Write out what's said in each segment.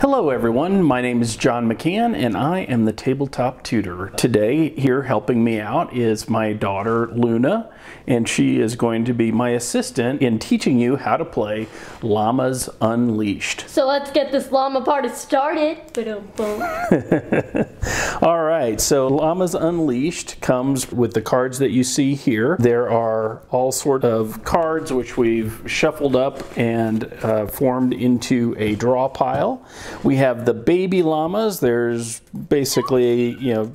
Hello everyone, my name is John McCann and I am the tabletop tutor. Today here helping me out is my daughter Luna and she is going to be my assistant in teaching you how to play Llamas Unleashed. So let's get this llama party started. All right, so Llamas Unleashed comes with the cards that you see here. There are all sorts of cards which we've shuffled up and uh, formed into a draw pile. We have the baby llamas. There's basically, you know,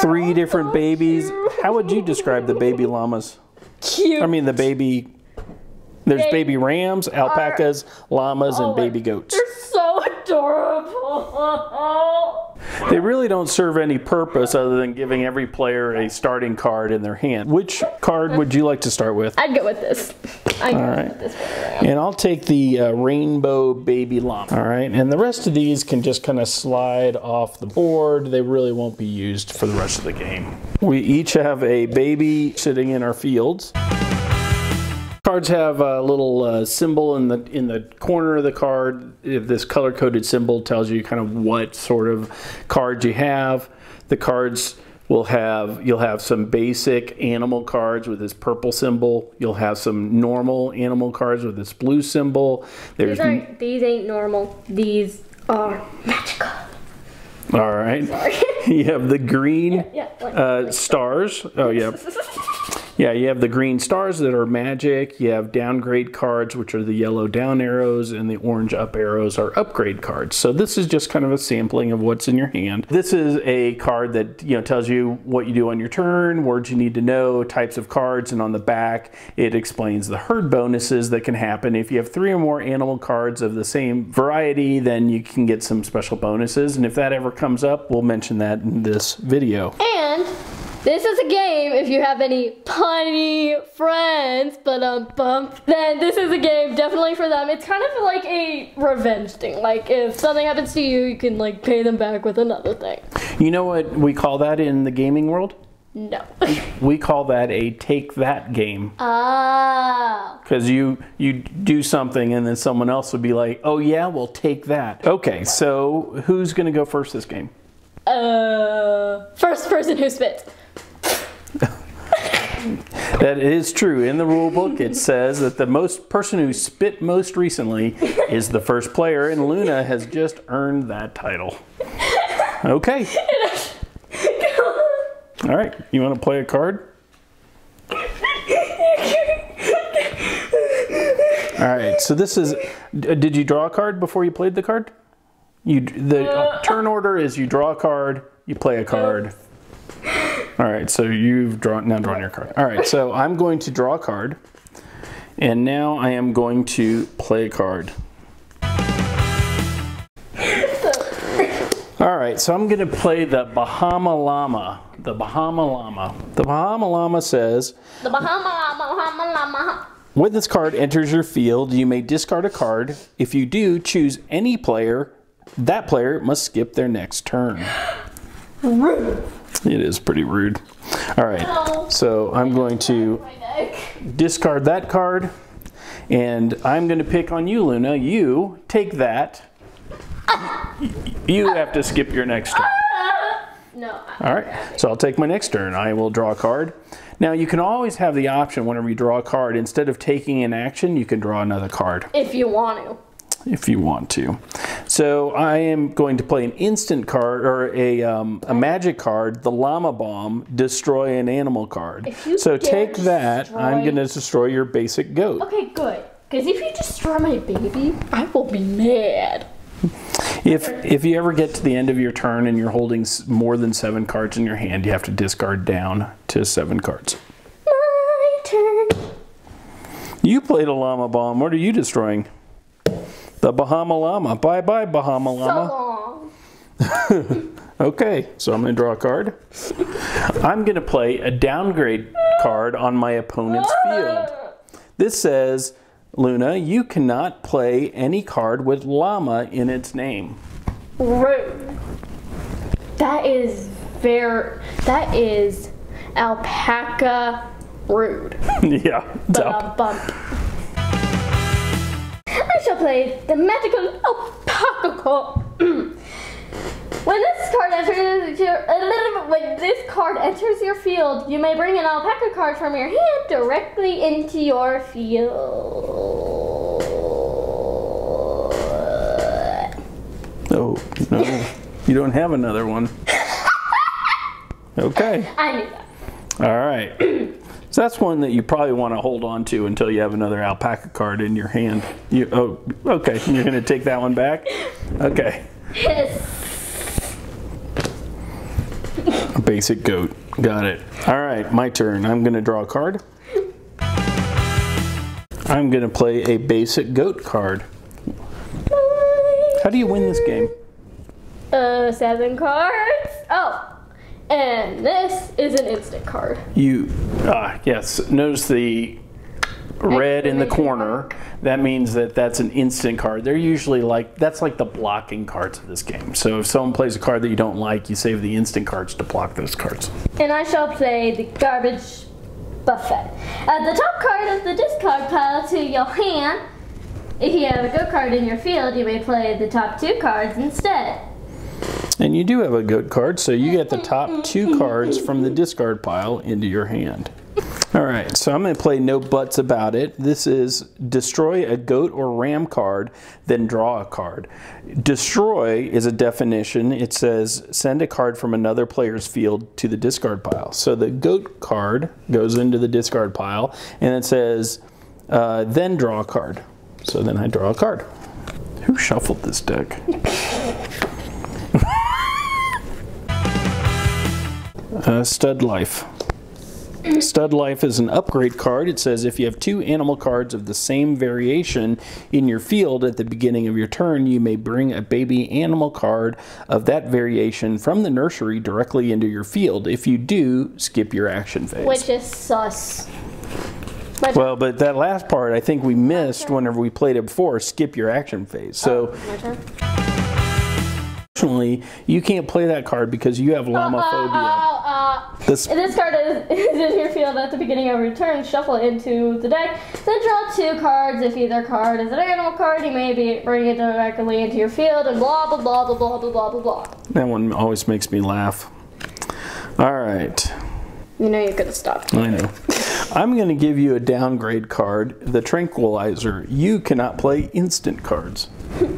three different babies. How would you describe the baby llamas? Cute. I mean, the baby. There's They baby rams, alpacas, llamas, and Oh my- baby goats. They're so adorable. They really don't serve any purpose other than giving every player a starting card in their hand. Which card would you like to start with? I'd go with this. I'd go All right. with this. And I'll take the uh, rainbow baby llama. All right, and the rest of these can just kind of slide off the board. They really won't be used for the rest of the game. We each have a baby sitting in our fields. Cards have a little uh, symbol in the in the corner of the card. If this color coded symbol tells you kind of what sort of cards you have. The cards will have you'll have some basic animal cards with this purple symbol. You'll have some normal animal cards with this blue symbol. There's These aren't. These ain't normal. These are magical. all right. You have the green Yeah. like- uh, stars. Oh yeah. Yeah, you have the green stars that are magic. You have downgrade cards, which are the yellow down arrows, and the orange up arrows are upgrade cards. So this is just kind of a sampling of what's in your hand. This is a card that you know tells you what you do on your turn, words you need to know, types of cards, and on the back it explains the herd bonuses that can happen. If you have three or more animal cards of the same variety, then you can get some special bonuses. And if that ever comes up, we'll mention that in this video. And this is a game if you have any punny friends, but um bump, then this is a game definitely for them. It's kind of like a revenge thing. Like if something happens to you, you can like pay them back with another thing. You know what we call that in the gaming world? No. We call that a take that game Ah. because you you do something and then someone else would be like, "Oh yeah, we'll take that." Okay, so who's going to go first this game? Uh. First person who spits. That is true. In the rule book, it says that the most person who spit most recently is the first player, and Luna has just earned that title. Okay. All right. You want to play a card? All right. So this is. Did you draw a card before you played the card? You the uh, turn order is you draw a card, you play a card. All right. So you've drawn now drawn your card. All right. So I'm going to draw a card, and now I am going to play a card. All right, so I'm going to play the Bahama Llama. The Bahama Llama. The Bahama Llama says, The Bahama Bahama Llama. when this card enters your field, you may discard a card. If you do, choose any player. That player must skip their next turn. It is pretty rude. All right, so I'm going to discard that card, and I'm going to pick on you, Luna. You take that. You have to skip your next turn. No. All right, so I'll take my next turn. I will draw a card. Now, you can always have the option whenever you draw a card, instead of taking an action, you can draw another card If you want to. If you want to. So I am going to play an instant card or a, um, a magic card, the Llama Bomb, destroy an animal card. So take that, I'm going to destroy your basic goat. Okay, good. Because if you destroy my baby, I will be mad. If, if you ever get to the end of your turn and you're holding more than seven cards in your hand, you have to discard down to seven cards. My turn. You played a llama bomb. What are you destroying? The Bahama Llama. Bye bye, Bahama So Llama. long. Okay, so I'm going to draw a card. I'm going to play a downgrade card on my opponent's field. This says, Luna, you cannot play any card with llama in its name. Rude. That is very. That is alpaca rude. yeah, But a bump. I shall play the magical alpaca alpaca. When this card enters your when this card enters your field, you may bring an alpaca card from your hand directly into your field. Oh, no. you don't have another one. Okay. I knew that. All right. So that's one that you probably want to hold on to until you have another alpaca card in your hand. You oh okay. You're gonna take that one back? Okay. Yes. A basic goat. Got it. All right, my turn. I'm gonna draw a card. I'm gonna play a basic goat card. How do you win this game? Uh, seven cards. Oh, and this is an instant card. You, ah, yes. Notice the red in the corner. That means that that's an instant card. They're usually like that's like the blocking cards of this game. So if someone plays a card that you don't like, you save the instant cards to block those cards. And I shall play the garbage buffet. Add the top card of the discard pile to your hand. If you have a good card in your field, you may play the top two cards instead. And you do have a goat card, so you get the top two cards from the discard pile into your hand. All right, so I'm going to play no buts about it. This is destroy a goat or ram card, then draw a card. Destroy is a definition. It says send a card from another player's field to the discard pile. So the goat card goes into the discard pile, and it says uh, then draw a card. So then I draw a card. Who shuffled this deck? Uh, Stud Life. Stud Life is an upgrade card. It says if you have two animal cards of the same variation in your field at the beginning of your turn, you may bring a baby animal card of that variation from the nursery directly into your field. If you do, skip your action phase. Which is sus. My well, but that last part I think we missed whenever we played it before. Skip your action phase. So, my turn. unfortunately, you can't play that card because you have Llamaphobia. This this card is, is in your field at the beginning of your turn. Shuffle it into the deck. Then draw two cards. If either card is an animal card, you may be, bring it directly into your field and blah blah blah blah blah blah blah blah blah. that one always makes me laugh. All right. You know you could have stopped. I know. I'm going to give you a downgrade card, the Tranquilizer. You cannot play instant cards. we,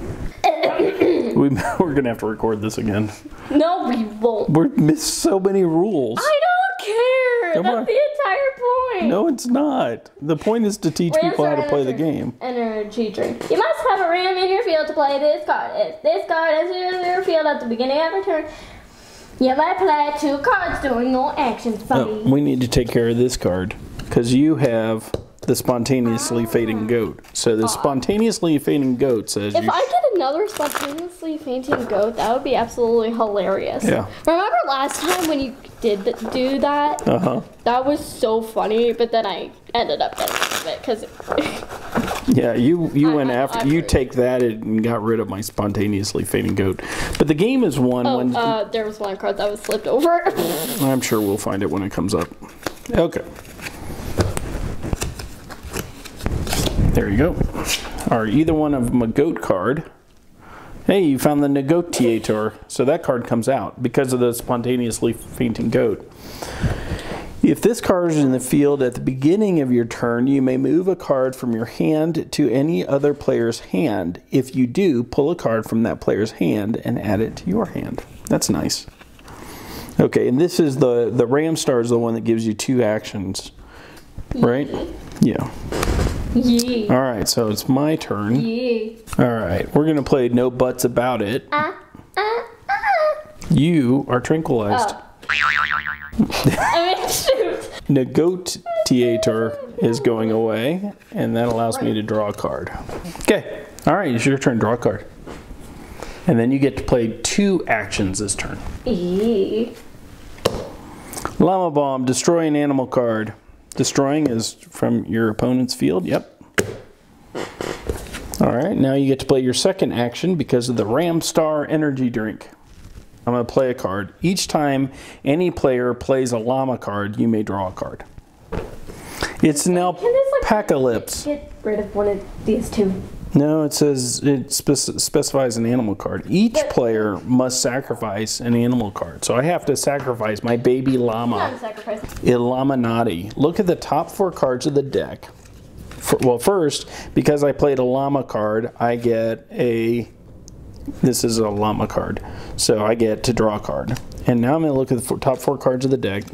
we're going to have to record this again. No, we won't. We missed so many rules. I don't care. Come That's on. the entire point. No, it's not. The point is to teach people how to play the game. Energy drink. You must have a ram in your field to play this card. If this card enters your field at the beginning of your turn, you may play two cards during your action phase. Oh, we need to take care of this card because you have the spontaneously fainting goat. So the spontaneously fainting goat says If you I get another spontaneously fainting goat, that would be absolutely hilarious. Yeah. Remember last time when you did do that? Uh huh. That was so funny, but then I ended up getting rid of it because Yeah, you you I- went I- after I you take that and got rid of my spontaneously fainting goat. But the game is won oh, when uh, there was one card that was slipped over. I'm sure we'll find it when it comes up. Okay. There you go. Or either one of them a goat card. Hey, you found the negotiator. So that card comes out because of the spontaneously fainting goat. If this card is in the field at the beginning of your turn, you may move a card from your hand to any other player's hand. If you do, pull a card from that player's hand and add it to your hand. That's nice. Okay, and this is the the Ram Star is the one that gives you two actions, right? Yeah. Yee. All right, so it's my turn. Yee. All right, we're gonna play no buts about it. Ah, ah, ah. You are tranquilized. Oh. I mean, shoot. Negotiator is going away, and that allows me to draw a card. Okay, all right, it's your turn. Draw a card, and then you get to play two actions this turn. Llama Bomb, destroy an animal card. Destroying is from your opponent's field. Yep. All right, now you get to play your second action because of the Ram Star energy drink. I'm going to play a card. Each time any player plays a llama card, you may draw a card. It's now Can this, like, Pacalypse. Get rid of one of these two. No, it says it spec- specifies an animal card. Each But- player must sacrifice an animal card. So I have to sacrifice my baby llama, Not a sacrifice. Llamanati. Look at the top four cards of the deck. F- Well, first, because I played a llama card, I get a. This is a llama card, so I get to draw a card. And now I'm going to look at the four, top four cards of the deck.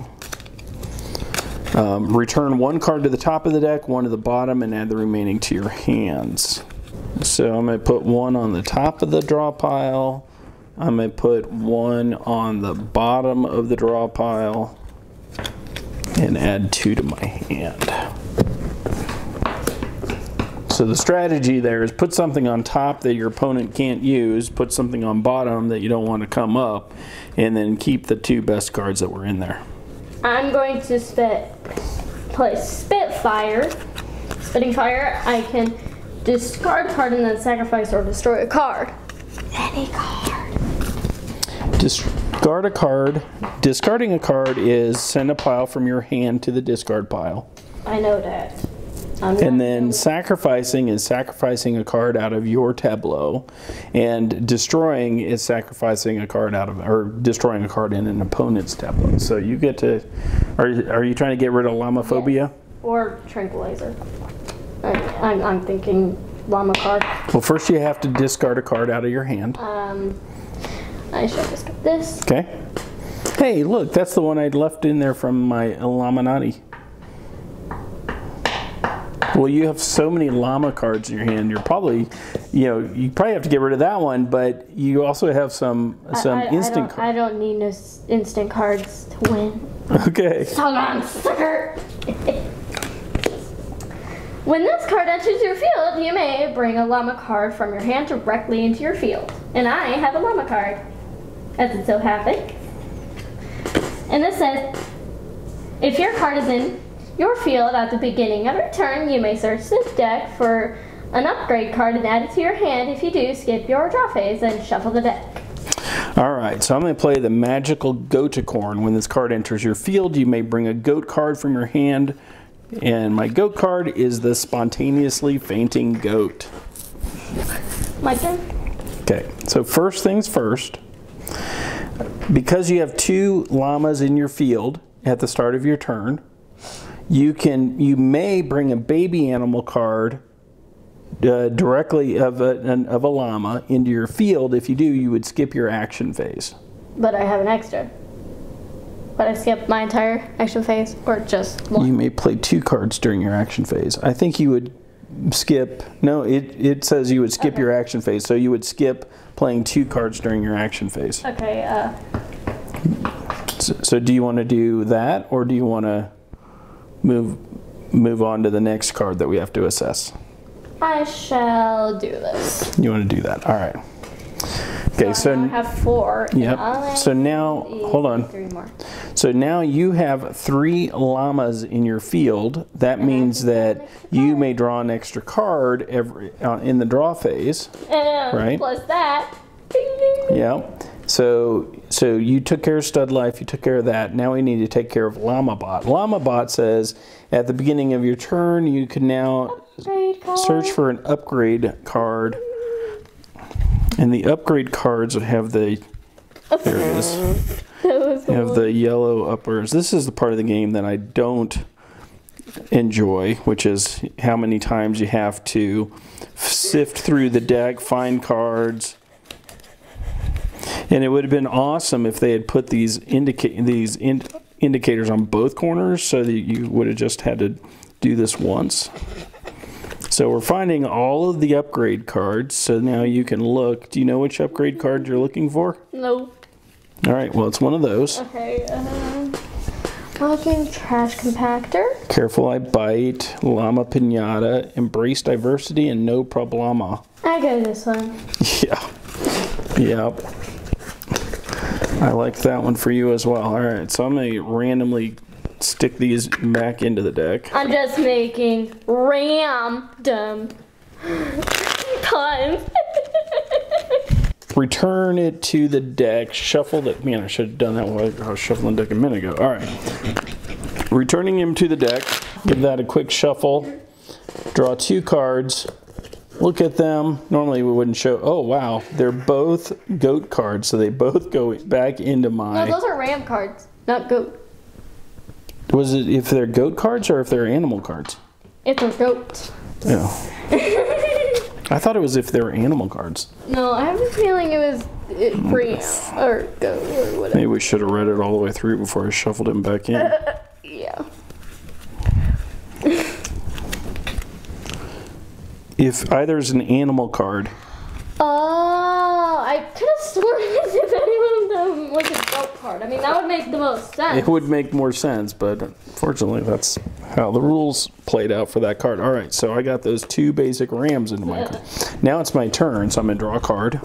Um, return one card to the top of the deck, one to the bottom, and add the remaining to your hands. So I'm going to put one on the top of the draw pile. I'm going to put one on the bottom of the draw pile and add two to my hand. So the strategy there is put something on top that your opponent can't use, put something on bottom that you don't want to come up, and then keep the two best cards that were in there. I'm going to spit play Spitfire. Spitting fire, I can discard a card and then sacrifice or destroy a card. Any card. Discard a card. Discarding a card is send a pile from your hand to the discard pile. I know that. I'm And then sacrificing is sacrificing a card out of your tableau, and destroying is sacrificing a card out of or destroying a card in an opponent's tableau. So you get to. Are you, are you trying to get rid of llamaphobia? or tranquilizer. I, I'm, I'm thinking llama card. Well, first you have to discard a card out of your hand. Um, I should get this. Okay. Hey, look, that's the one I'd left in there from my Illuminati. Well, you have so many llama cards in your hand. You're probably, you know, you probably have to get rid of that one. But you also have some some I, I, instant cards. I don't need no instant cards to win. Okay. Hold on, sucker. when this card enters your field, you may bring a llama card from your hand directly into your field. And I have a llama card, as it so happens. And this says, if your card is in your field at the beginning of your turn, you may search this deck for an upgrade card and add it to your hand. If you do, skip your draw phase and shuffle the deck. All right. So I'm going to play the magical goat Goaticorn. When this card enters your field, you may bring a goat card from your hand. And my goat card is the spontaneously fainting goat. My turn. Okay, so first things first, because you have two llamas in your field at the start of your turn, you can you may bring a baby animal card uh, directly of a, an, of a llama into your field. If you do, you would skip your action phase. But I have an extra. But I skip my entire action phase, or just one. You may play two cards during your action phase. I think you would skip. No, it it says you would skip your action phase, so you would skip playing two cards during your action phase. Okay, uh, So, so do you want to do that, or do you want to move move on to the next card that we have to assess? I shall do this. You want to do that? All right. Okay. So now I have four. yep. So now hold on. Three more. So now you have three llamas in your field. That means that you may draw an extra card every uh, in the draw phase. And Right. plus that. Ding, ding, ding. Yeah. So so you took care of stud life, you took care of that. Now we need to take care of llama bot. Llama bot says at the beginning of your turn you can now search for an upgrade card. And the upgrade cards have the there it is. Have the yellow uppers. This is the part of the game that I don't enjoy, which is how many times you have to sift through the deck, find cards. And it would have been awesome if they had put these indicate these in, indicators on both corners, so that you would have just had to do this once. So we're finding all of the upgrade cards. So now you can look. Do you know which upgrade card you're looking for? no. All right. Well, it's one of those. Okay. Um, walking trash compactor. Careful I bite, llama pinata, embrace diversity, and no problema. I go this one. Yeah. Yep. I like that one for you as well. All right, so I'm going to randomly stick these back into the deck. I'm just making random puns. Return it to the deck. Shuffle it. Man, I should have done that while I was shuffling the deck a minute ago. All right. Returning him to the deck. Give that a quick shuffle. Draw two cards. look at them. Normally we wouldn't show. Oh wow, they're both goat cards, so they both go back into my. No, those are ram cards, not goat. Was it if they're goat cards or if they're animal cards? It's a goat. Yeah. I thought it was if they were animal cards. no, I have a feeling it was it, hmm. ram or goat or whatever. Maybe we should have read it all the way through before I shuffled him back in. Yeah. if either is an animal card, Oh, I could have sworn as if any one of them was a goat card. I mean, that would make the most sense. it would make more sense, but unfortunately, that's how the rules played out for that card. All right, so I got those two basic rams into my card. Now it's my turn, so I'm gonna draw a card.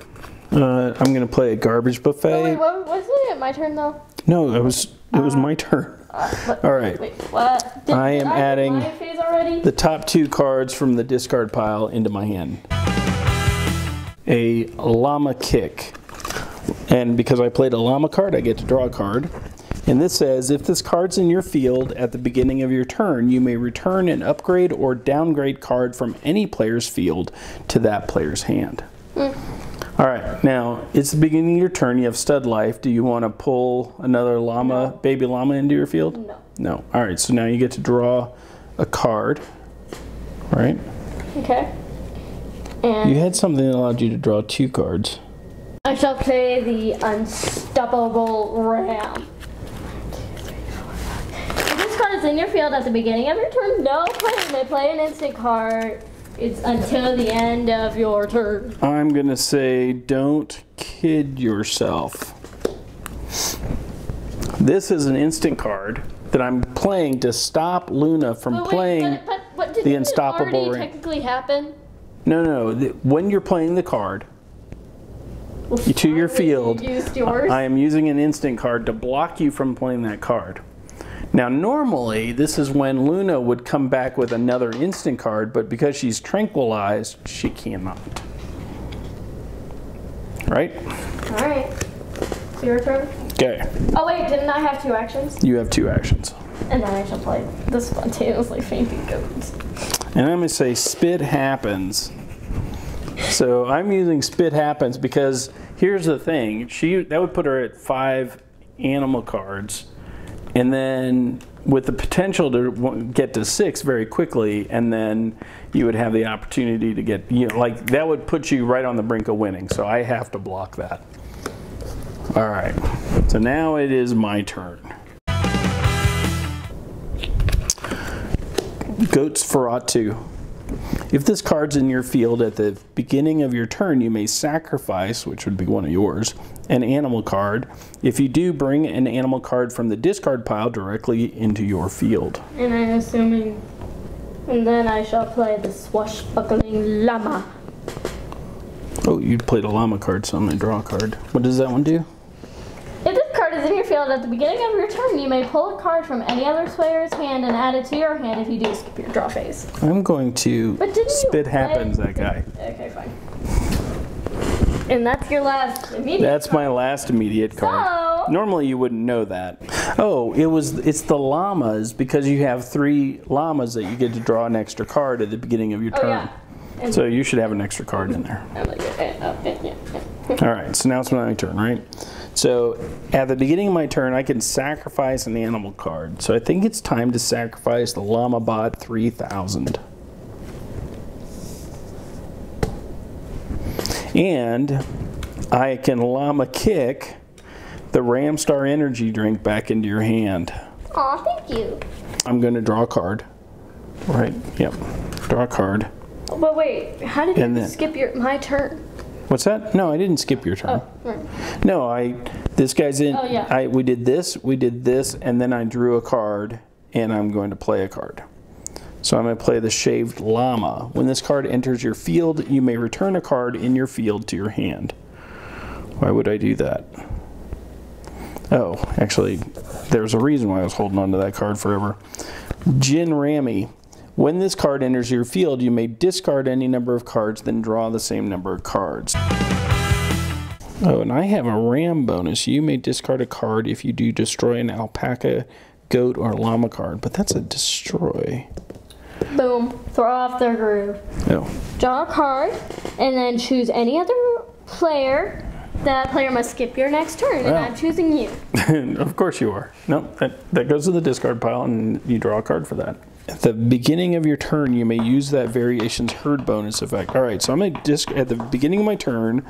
Uh, I'm gonna play a garbage buffet. Oh, wait, what, wasn't it my turn though? No, it was it was my turn. What- All right. Wait, what? Did, I am I adding my phase already? The top two cards from the discard pile into my hand. A llama kick. And because I played a llama card, I get to draw a card. And this says if this card's in your field at the beginning of your turn, you may return an upgrade or downgrade card from any player's field to that player's hand. Hmm. All right, now it's the beginning of your turn. You have stud life. Do you want to pull another llama, baby llama, into your field? No. No. All right, so now you get to draw a card, right? Okay. And You had something that allowed you to draw two cards. I shall play the Unstoppable Ram. If this card is in your field at the beginning of your turn, no player may play an instant card. It's until the end of your turn. I'm going to say don't kid yourself. This is an instant card that I'm playing to stop Luna from wait, playing. but, but, but the Unstoppable Ram. technically happen? No, no, the, when you're playing the card, to your field, You. I am using an instant card to block you from playing that card. Now, normally, this is when Luna would come back with another instant card, but because she's tranquilized, she cannot. Right? All right. It's your turn. Okay, Oh wait, didn't I have two actions? you have two actions. And then I shall play the spontaneously fainting goats. And I'm going to say spit happens. So I'm using spit happens because here's the thing. She that would put her at 5 animal cards and then with the potential to get to 6 very quickly and then you would have the opportunity to get you know like that would put you right on the brink of winning. So I have to block that. All right. So now it is my turn. Goats Ferrat 2. If this card's in your field at the beginning of your turn, you may sacrifice, which would be one of yours, an animal card. If you do, bring an animal card from the discard pile directly into your field. And I'm assuming. And then I shall play the swashbuckling llama. Oh, you played a llama card, so I'm going to draw a card. What does that one do? If this card is in your field at the beginning of your turn, you may pull a card from any other player's hand and add it to your hand if you do skip your draw phase. I'm going to But spit happens that guy. Okay, fine. And that's your last immediate. That's my last immediate card. So- Normally you wouldn't know that. Oh, it was it's the llamas because you have three llamas that you get to draw an extra card at the beginning of your Oh turn. yeah. So you should have an extra card in there. I'm like, yeah, yeah. All right, so now it's my turn, right? So at the beginning of my turn, I can sacrifice an animal card. So I think it's time to sacrifice the Llama Bot 3000. And I can Llama Kick the Ramstar Energy drink back into your hand. Aw, thank you. I'm going to draw a card. Right, yep. Draw a card. But wait, how did you And then- skip your my turn? What's that? No, I didn't skip your turn. Oh, right. No, I. This guy's in. Oh, yeah. I we did this, we did this, and then I drew a card, and I'm going to play a card. So I'm going to play the shaved llama. When this card enters your field, you may return a card in your field to your hand. Why would I do that? Oh, actually, there's a reason why I was holding on to that card forever. Jin Rami. When this card enters your field, you may discard any number of cards, then draw the same number of cards. Oh, and I have a ram bonus. You may discard a card if you do destroy an alpaca, goat, or llama card, but that's a destroy. Boom. Throw off their groove. No. Draw a card, and then choose any other player. That player must skip your next turn, and Wow. I'm choosing you. of course you are. No, that, that goes to the discard pile and you draw a card for that. At the beginning of your turn, you may use that variation's herd bonus effect. All right, so I'm gonna disc at the beginning of my turn,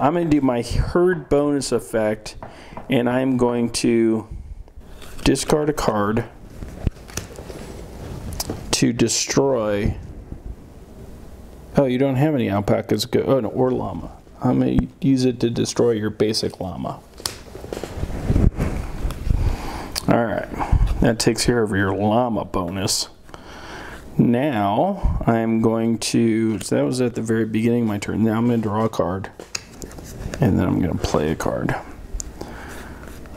I'm gonna do my herd bonus effect, and I'm going to discard a card to destroy. Oh, you don't have any alpacas. Go, oh no, or llama. I'm gonna use it to destroy your basic llama. All right, that takes care of your llama bonus. Now I'm going to, so that was at the very beginning of my turn. Now I'm going to draw a card and then I'm going to play a card.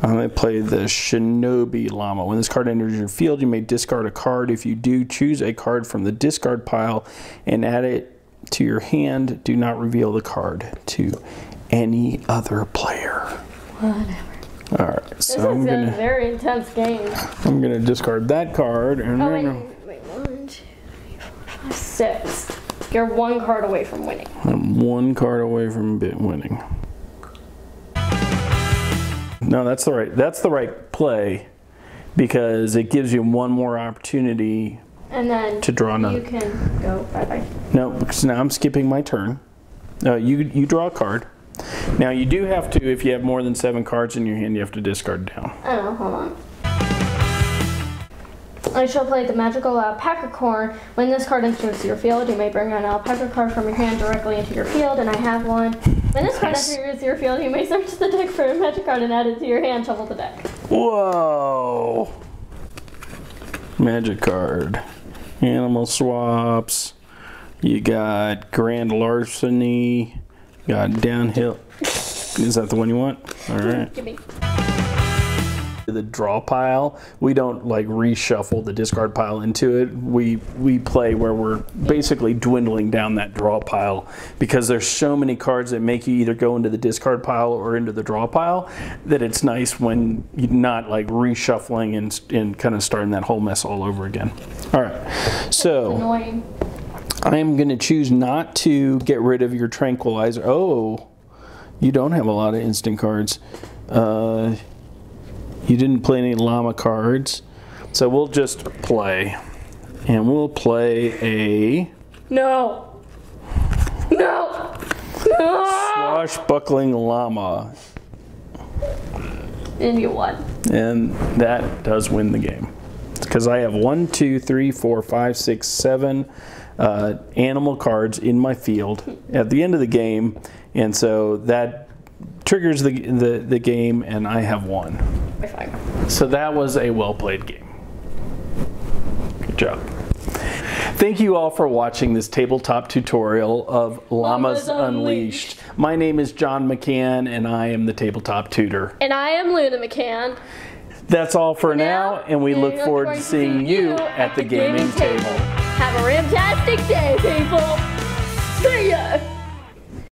I'm going to play the Shinobi Llama. When this card enters your field, you may discard a card. If you do, choose a card from the discard pile and add it to your hand. Do not reveal the card to any other player. Whatever. All right, This so I'm is a gonna very intense game. I'm gonna discard that card and Oh, then wait, wait, one, two, three, four, five, six. You're one card away from winning. I'm one card away from winning. No, that's the right. That's the right play because it gives you one more opportunity. And then To draw another. You can go bye bye. No, because now I'm skipping my turn. Uh, you you draw a card. Now you do have to, if you have more than seven cards in your hand, you have to discard down. I hold on. I shall play the magical alpaca corn. When this card enters your field, you may bring an alpaca card from your hand directly into your field, and I have one. When this card enters your field, you may search the deck for a magic card and add it to your hand, shuffle the deck. Whoa! Magic card. Animal swaps. You got grand larceny. Got downhill. Is that the one you want? All right. Give me. The draw pile, we don't like reshuffle the discard pile into it. We we play where we're basically dwindling down that draw pile because there's so many cards that make you either go into the discard pile or into the draw pile that it's nice when you're not like reshuffling and, and kind of starting that whole mess all over again. All right, so. I am going to choose not to get rid of your tranquilizer. Oh, you don't have a lot of instant cards. Uh, you didn't play any llama cards. So we'll just play. And we'll play a No. No. No. swashbuckling llama. And you won. And that does win the game. Because I have one, two, three, four, five, six, seven uh, animal cards in my field at the end of the game. And so that triggers the, the, the game, and I have won. So that was a well played game. Good job. Thank you all for watching this tabletop tutorial of Llamas Llamas Unleashed. My name is John McCann, and I am the tabletop tutor. And I am Luna McCann. That's all for now, and we look look forward to seeing you at the gaming table. Have a fantastic day, people. See ya.